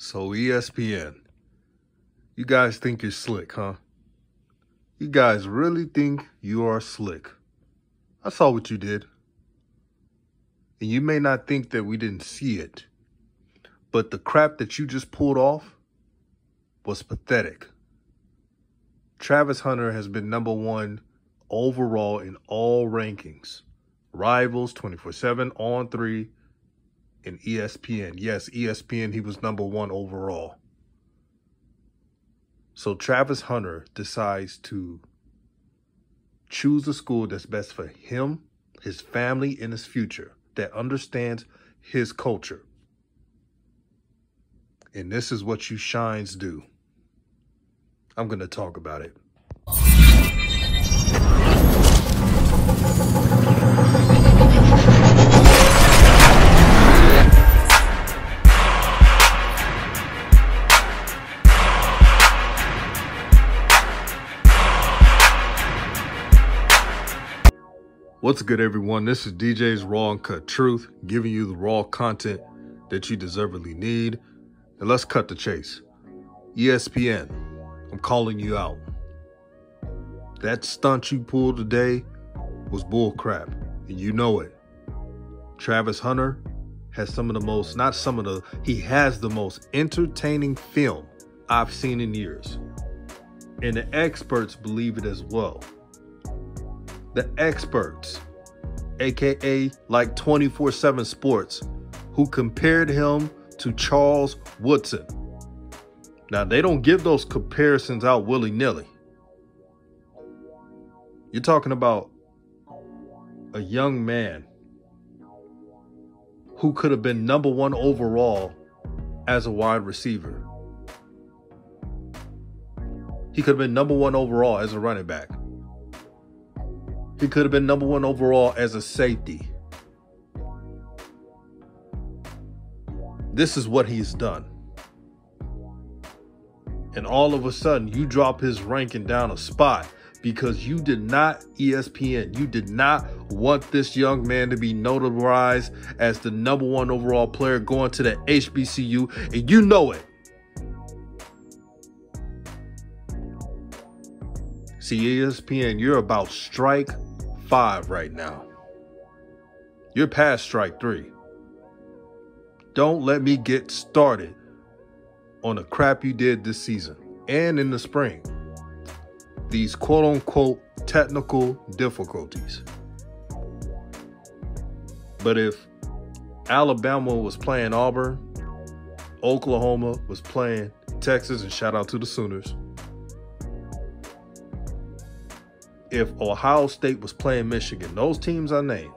So ESPN, you guys think you're slick, huh? You guys really think you are slick. I saw what you did. And you may not think that we didn't see it, but the crap that you just pulled off was pathetic. Travis Hunter has been number one overall in all rankings. Rivals, 24 7, on three, and ESPN. Yes, ESPN, he was number one overall. So Travis Hunter decides to choose a school that's best for him, his family, and his future, that understands his culture. And this is what you shines do. I'm going to talk about it. What's good, everyone? This is DJ's Raw Uncut Truth, giving you the raw content that you deservedly need. And let's cut the chase. ESPN, I'm calling you out. That stunt you pulled today was bullcrap, and you know it. Travis Hunter has some of the most, not some of the, he has the most entertaining film I've seen in years. And the experts believe it as well. The experts, aka like 24 7 Sports, who compared him to Charles Woodson. Now, they don't give those comparisons out willy nilly. You're talking about a young man who could have been number one overall as a wide receiver. He could have been number one overall as a running back. He could have been number one overall as a safety. This is what he's done. And all of a sudden, you drop his ranking down a spot because you did not, ESPN, you did not want this young man to be notarized as the number one overall player going to the HBCU, and you know it. See, ESPN, you're about strike five right now. You're past strike three. Don't let me get started on the crap you did this season and in the spring these quote unquote technical difficulties. But if Alabama was playing Auburn, Oklahoma was playing Texas, and shout out to the Sooners. If Ohio State was playing Michigan, those teams I named,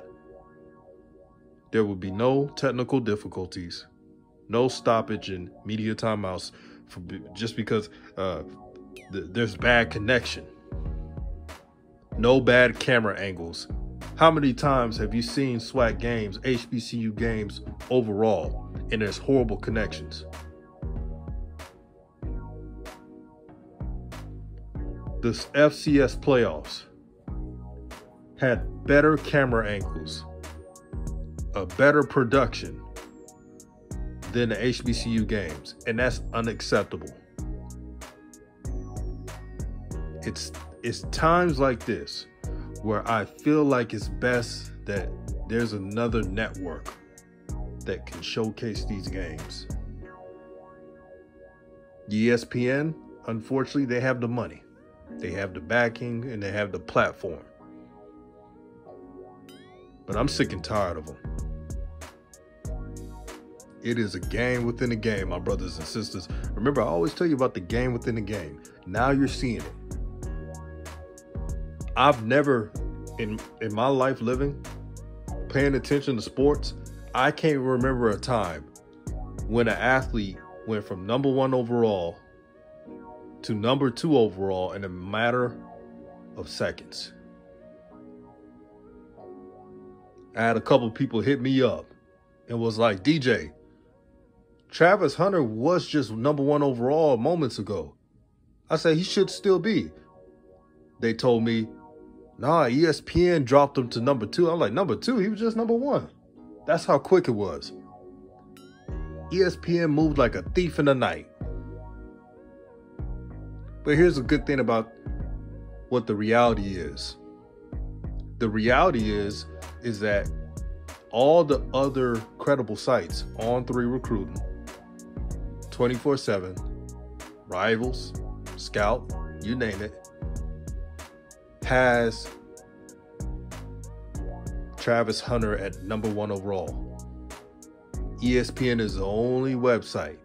there would be no technical difficulties, no stoppage and media timeouts for just because uh, there's bad connection. No bad camera angles. How many times have you seen SWAC games, HBCU games overall, and there's horrible connections? The FCS playoffs had better camera angles, a better production than the HBCU games, and that's unacceptable it's it's times like this where I feel like it's best that there's another network that can showcase these games. ESPN, unfortunately, they have the money, they have the backing, and they have the platform. But I'm sick and tired of them. It is a game within a game, my brothers and sisters. Remember, I always tell you about the game within the game. Now you're seeing it. I've never in in my life living paying attention to sports, I can't remember a time when an athlete went from number 1 overall to number 2 overall in a matter of seconds. I had a couple people hit me up and was like, "DJ, Travis Hunter was just number 1 overall moments ago." I said he should still be. They told me Nah, ESPN dropped him to number two. I'm like, number two? He was just number one. That's how quick it was. ESPN moved like a thief in the night. But here's a good thing about what the reality is. The reality is is that all the other credible sites on 3 recruiting 24/7 rivals, scout, you name it has Travis Hunter at number 1 overall. ESPN is the only website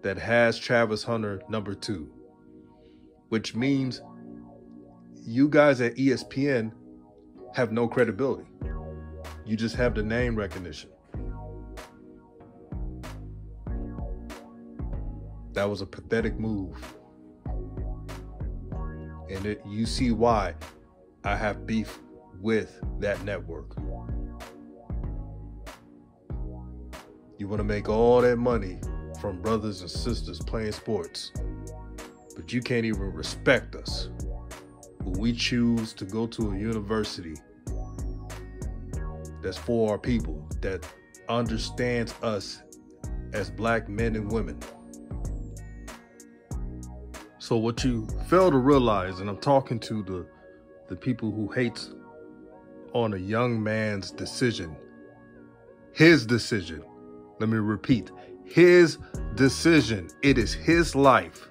that has Travis Hunter number 2 which means you guys at ESPN have no credibility. You just have the name recognition. That was a pathetic move. And it, you see why I have beef with that network. You want to make all that money from brothers and sisters playing sports but you can't even respect us. we choose to go to a university that's for our people, that understands us as black men and women. So what you fail to realize, and I'm talking to the the people who hates on a young man's decision, his decision. Let me repeat, his decision. It is his life.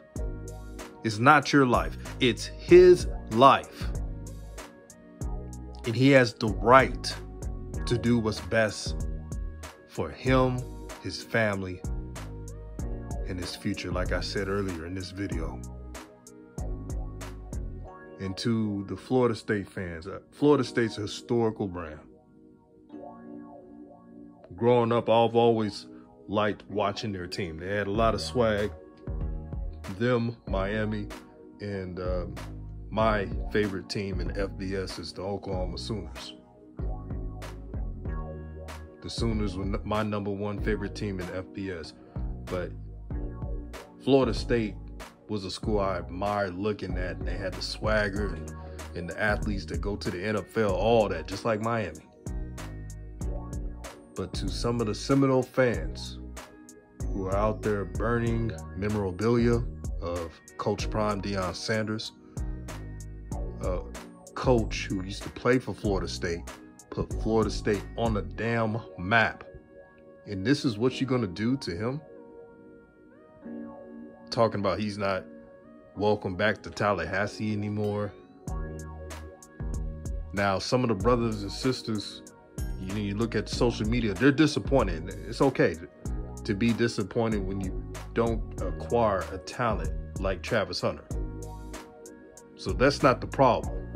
It's not your life, it's his life. And he has the right to do what's best for him, his family, and his future, like I said earlier in this video. And to the Florida State fans, uh, Florida State's a historical brand. Growing up, I've always liked watching their team. They had a lot of swag, them, Miami, and um, my favorite team in FBS is the Oklahoma Sooners. The Sooners were my number one favorite team in FBS, but Florida State was a school I admired looking at. And they had the swagger and, and the athletes that go to the NFL, all that, just like Miami. But to some of the Seminole fans who are out there burning memorabilia of Coach Prime Deion Sanders, a coach who used to play for Florida State, put Florida State on the damn map. And this is what you're going to do to him? Talking about he's not welcome back to Tallahassee anymore. Now, some of the brothers and sisters, you, know, you look at social media, they're disappointed. It's okay to be disappointed when you don't acquire a talent like Travis Hunter. So that's not the problem.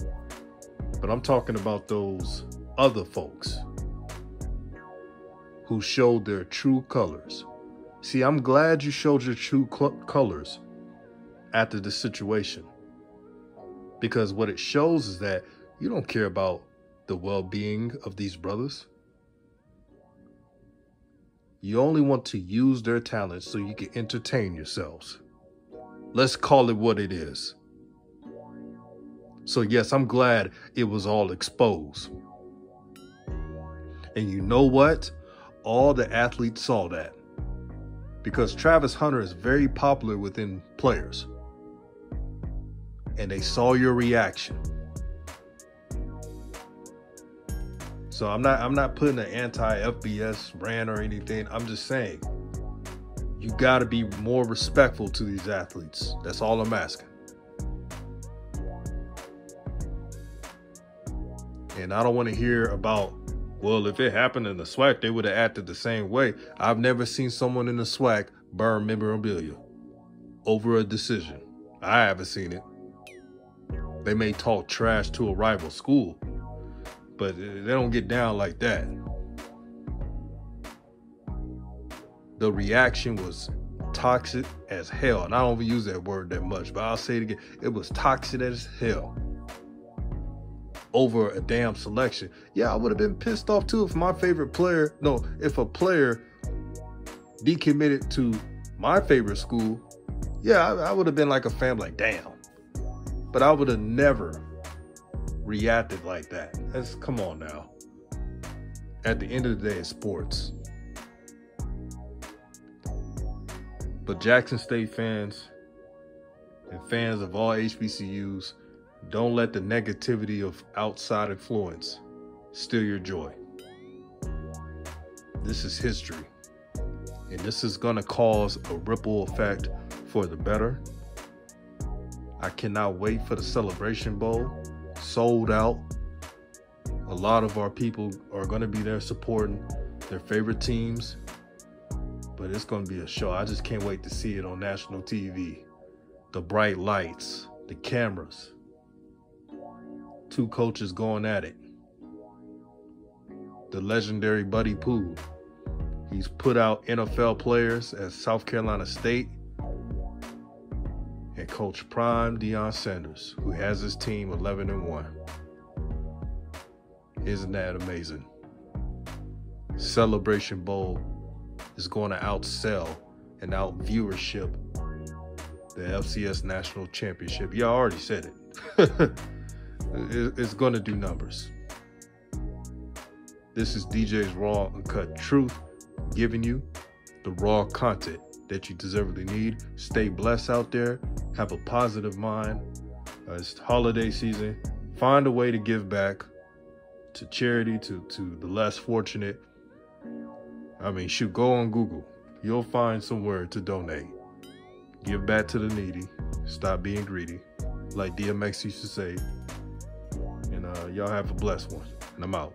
But I'm talking about those other folks who showed their true colors. See, I'm glad you showed your true cl- colors after the situation. Because what it shows is that you don't care about the well being of these brothers. You only want to use their talents so you can entertain yourselves. Let's call it what it is. So, yes, I'm glad it was all exposed. And you know what? All the athletes saw that. Because Travis Hunter is very popular within players. And they saw your reaction. So I'm not I'm not putting an anti-FBS brand or anything. I'm just saying you got to be more respectful to these athletes. That's all I'm asking. And I don't want to hear about, well, if it happened in the SWAC, they would have acted the same way. I've never seen someone in the SWAC burn memorabilia over a decision. I haven't seen it. They may talk trash to a rival school, but they don't get down like that. The reaction was toxic as hell. And I don't even use that word that much, but I'll say it again. It was toxic as hell over a damn selection. Yeah, I would have been pissed off too if my favorite player, no, if a player decommitted to my favorite school. Yeah, I, I would have been like a fan, like, damn. But I would have never reacted like that. That's come on now. At the end of the day, it's sports. But Jackson State fans and fans of all HBCUs, don't let the negativity of outside influence steal your joy. This is history. And this is going to cause a ripple effect for the better. I cannot wait for the Celebration Bowl. Sold out. A lot of our people are going to be there supporting their favorite teams. But it's going to be a show. I just can't wait to see it on national TV. The bright lights, the cameras, two coaches going at it. The legendary Buddy Pough. He's put out NFL players at South Carolina State and Coach Prime Deion Sanders, who has his team 11 and 1. Isn't that amazing? Celebration Bowl is going to outsell and out viewership the FCS National Championship. Y'all already said it. it's going to do numbers. This is DJ's Raw Uncut Truth giving you the raw content that you deservedly need. Stay blessed out there. Have a positive mind. Uh, it's holiday season. Find a way to give back to charity, to, to the less fortunate. I mean, shoot, go on Google. You'll find somewhere to donate. Give back to the needy. Stop being greedy. Like DMX used to say. And uh, y'all have a blessed one. And I'm out.